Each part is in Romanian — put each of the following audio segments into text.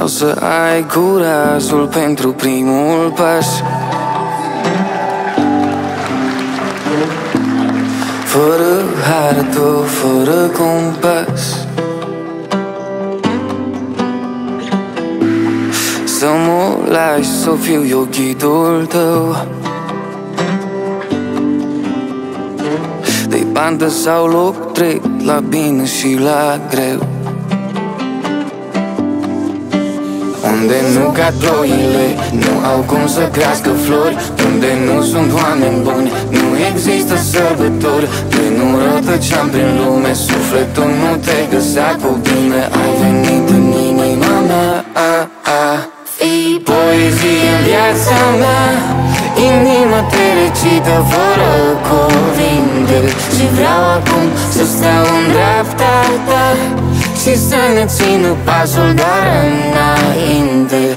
Vreau să ai curajul pentru primul pas. Fără hartă, fără compas. Să mă lași să fiu eu ghidul tău. De bandă sau loc drept La bine și la greu Unde nu cad ploile Nu au cum să crească flori Unde nu sunt oameni buni Nu există sărbători. Când nu rătăceam prin lume Sufletul nu te găsea cu bine. Ai venit în inima mea a, a. Fii poezie în viața mea. Inima te recită fără cuvinte. Și vreau acum să stau în dreapta ta și să ne țină pasul doar înainte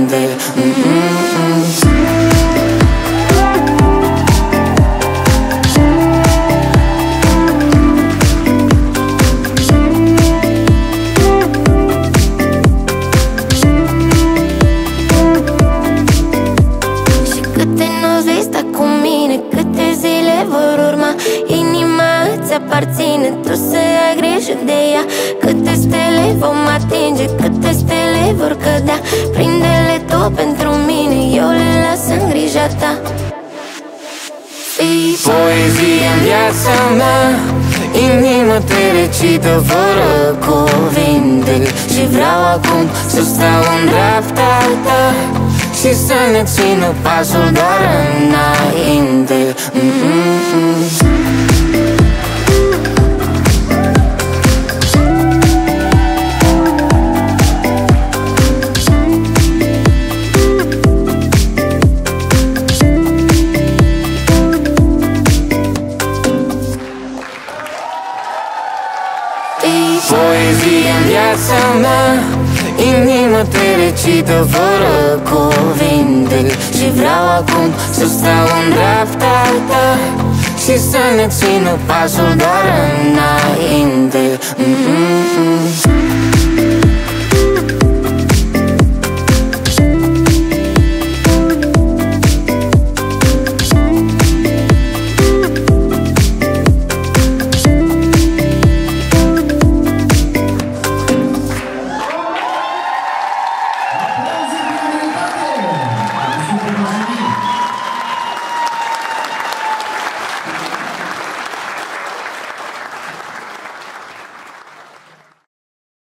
ta Fii poezie în viața mea. Inima te recită fără cuvinte. Și vreau acum să stau în dreapta ta. Și să ne țină pasul doar înainte viața mea Inima te recită fără cuvinte. Și vreau acum să stau în dreapta ta Și să ne țină pasul doar înainte